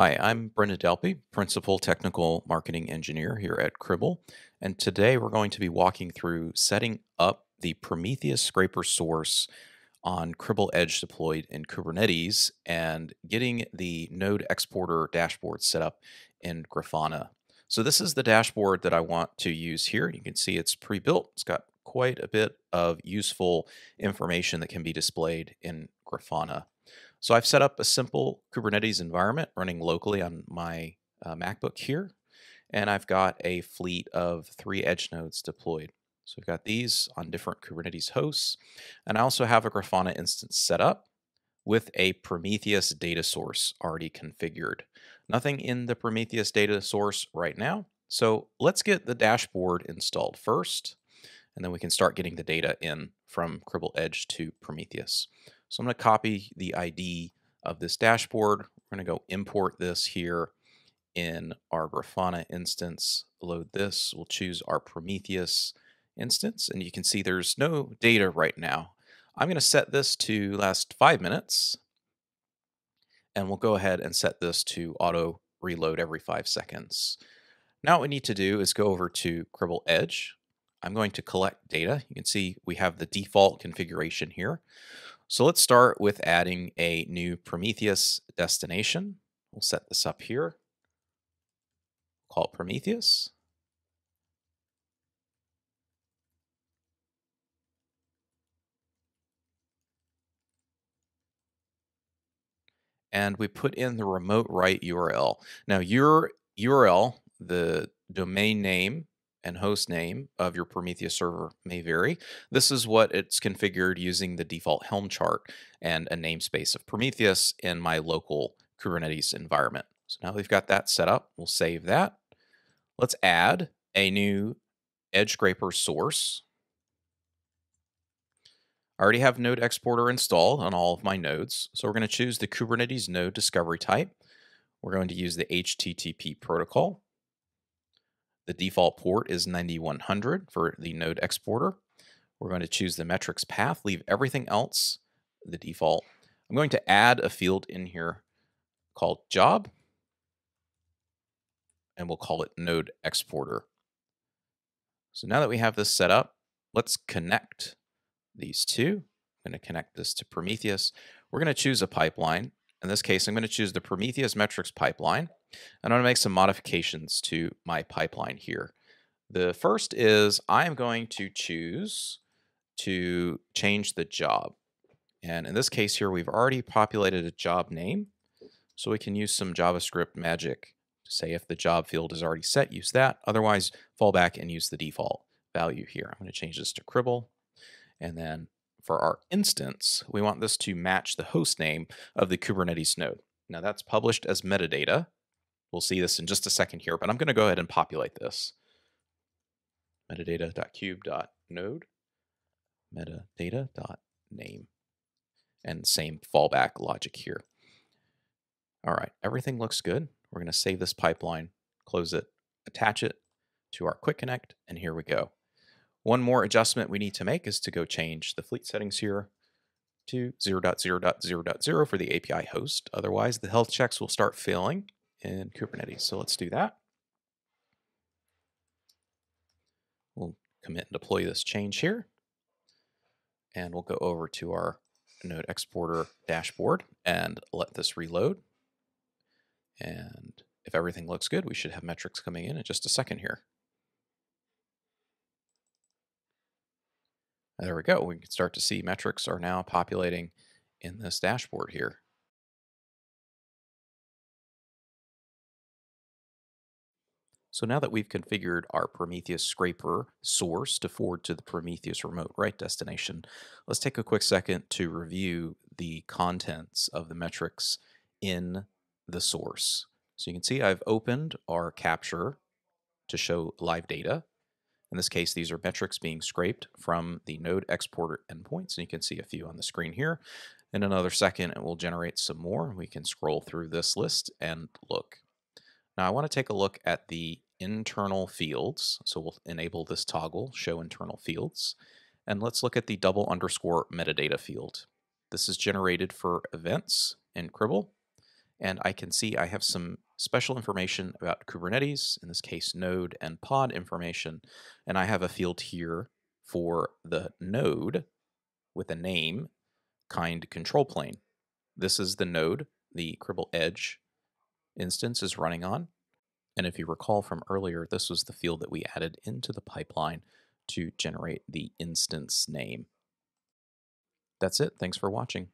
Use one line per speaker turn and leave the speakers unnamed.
Hi, I'm Brenda Delpy, Principal Technical Marketing Engineer here at Cribl, and today we're going to be walking through setting up the Prometheus scraper source on Cribl Edge deployed in Kubernetes and getting the node exporter dashboard set up in Grafana. So this is the dashboard that I want to use here. You can see it's pre-built. It's got quite a bit of useful information that can be displayed in Grafana. So I've set up a simple Kubernetes environment running locally on my uh, MacBook here, and I've got a fleet of three edge nodes deployed. So we've got these on different Kubernetes hosts, and I also have a Grafana instance set up with a Prometheus data source already configured. Nothing in the Prometheus data source right now, so let's get the dashboard installed first, and then we can start getting the data in from Cribl Edge to Prometheus. So I'm going to copy the ID of this dashboard. We're going to go import this here in our Grafana instance, load this. We'll choose our Prometheus instance, and you can see there's no data right now. I'm going to set this to last five minutes, and we'll go ahead and set this to auto reload every five seconds. Now what we need to do is go over to Cribl Edge. I'm going to collect data. You can see we have the default configuration here. So let's start with adding a new Prometheus destination. We'll set this up here. Call it Prometheus. And we put in the remote write URL. Now your URL, the domain name and host name of your Prometheus server may vary. This is what it's configured using the default Helm chart and a namespace of Prometheus in my local Kubernetes environment. So now we've got that set up. We'll save that. Let's add a new Edge Scraper source. I already have Node Exporter installed on all of my nodes. So we're going to choose the Kubernetes node discovery type. We're going to use the HTTP protocol. The default port is 9100 for the node exporter. We're going to choose the metrics path, leave everything else the default. I'm going to add a field in here called job, and we'll call it node exporter. So now that we have this set up, let's connect these two. I'm going to connect this to Prometheus. We're going to choose a pipeline. In this case, I'm going to choose the Prometheus metrics pipeline. I'm going to make some modifications to my pipeline here. The first is I'm going to choose to change the job. And in this case here, we've already populated a job name. So we can use some JavaScript magic to say if the job field is already set, use that. Otherwise, fall back and use the default value here. I'm going to change this to Cribl. And then for our instance, we want this to match the host name of the Kubernetes node. Now that's published as metadata. We'll see this in just a second here, but I'm going to go ahead and populate this. Metadata.kube.node, metadata.name, and same fallback logic here. All right, everything looks good. We're going to save this pipeline, close it, attach it to our Quick Connect, and here we go. One more adjustment we need to make is to go change the fleet settings here to 0.0.0.0 for the API host. Otherwise, the health checks will start failing in Kubernetes. So let's do that. We'll commit and deploy this change here. And we'll go over to our node exporter dashboard and let this reload. And if everything looks good, we should have metrics coming in in just a second here. There we go. We can start to see metrics are now populating in this dashboard here. So now that we've configured our Prometheus scraper source to forward to the Prometheus remote write destination, let's take a quick second to review the contents of the metrics in the source. So you can see I've opened our capture to show live data. In this case, these are metrics being scraped from the node exporter endpoints, and you can see a few on the screen here. In another second, it will generate some more. We can scroll through this list and look. Now I want to take a look at the internal fields. So we'll enable this toggle, show internal fields. And let's look at the double underscore metadata field. This is generated for events in Cribl. and I can see I have some special information about Kubernetes, in this case node and pod information, and I have a field here for the node with a name, kind control plane. This is the node the Cribl Edge instance is running on. And if you recall from earlier, this was the field that we added into the pipeline to generate the instance name. That's it. Thanks for watching.